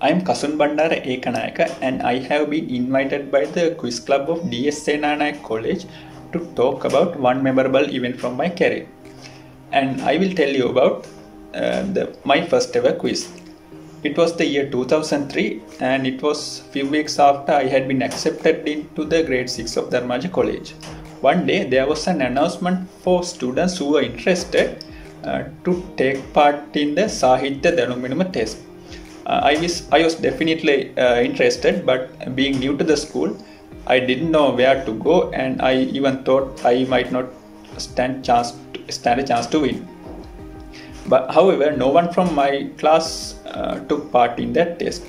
I'm Kasun Bandara Ekanayake and I have been invited by the quiz club of DS Senanayake College to talk about one memorable event from my career. And I will tell you about uh, the, my first ever quiz. It was the year 2003 and it was a few weeks after I had been accepted into the grade 6 of Dharmaraja College. One day there was an announcement for students who were interested uh, to take part in the Sahitya Danuminuma test. Uh, I was I was definitely uh, interested, but being new to the school, I didn't know where to go, and I even thought I might not stand chance to, stand a chance to win. But however, no one from my class uh, took part in that test.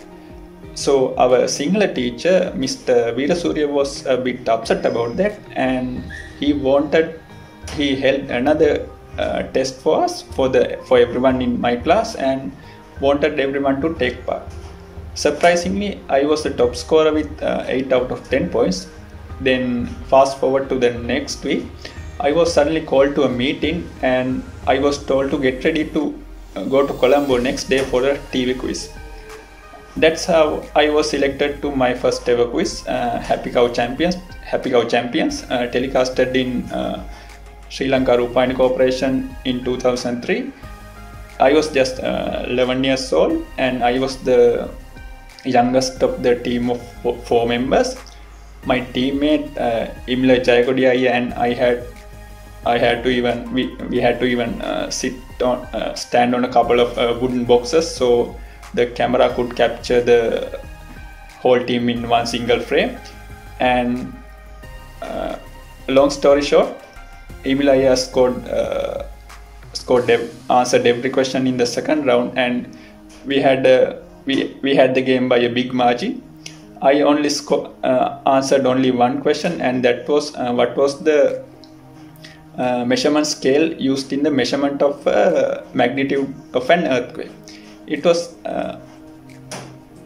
So our Sinhala teacher, Mr. Veerasurya, was a bit upset about that, and he wanted he held another uh, test for us for the for everyone in my class and wanted everyone to take part. Surprisingly, I was the top scorer with uh, 8 out of 10 points. Then, fast forward to the next week, I was suddenly called to a meeting and I was told to get ready to uh, go to Colombo next day for a TV quiz. That's how I was selected to my first ever quiz, uh, Happy Cow Champions, Happy Cow Champions, uh, telecasted in uh, Sri Lanka Rupavahini Corporation in 2003 I was just uh, 11 years old and I was the youngest of the team of four members. My teammate uh, Imla Jayakodia and I had I had to even we, we had to even uh, sit on uh, stand on a couple of uh, wooden boxes so the camera could capture the whole team in one single frame and uh, long story short Emilia scored uh, scored answered every question in the second round and we had uh, we we had the game by a big margin. I only sco- uh, answered only one question and that was uh, what was the uh, measurement scale used in the measurement of uh, magnitude of an earthquake. It was uh,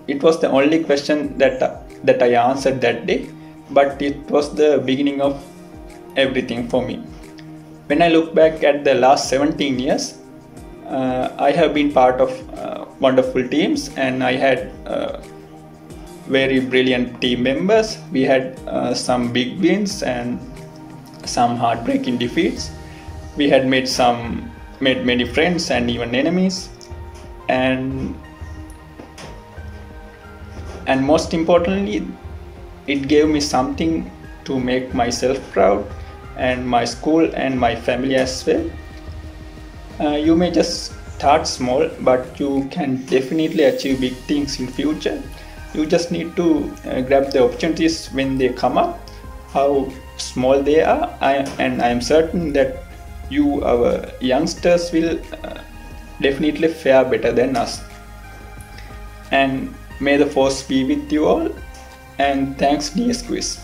it was the only question that that i answered that day but it was the beginning of everything for me when I look back at the last 17 years, uh, I have been part of uh, wonderful teams and I had uh, very brilliant team members. We had uh, some big wins and some heartbreaking defeats. We had made some made many friends and even enemies. And and most importantly, it gave me something to make myself proud and my school and my family as well. Uh, you may just start small, but you can definitely achieve big things in future. You just need to uh, grab the opportunities when they come up, how small they are, I, and I am certain that you, our youngsters, will uh, definitely fare better than us. And may the force be with you all. And thanks, DS Quiz.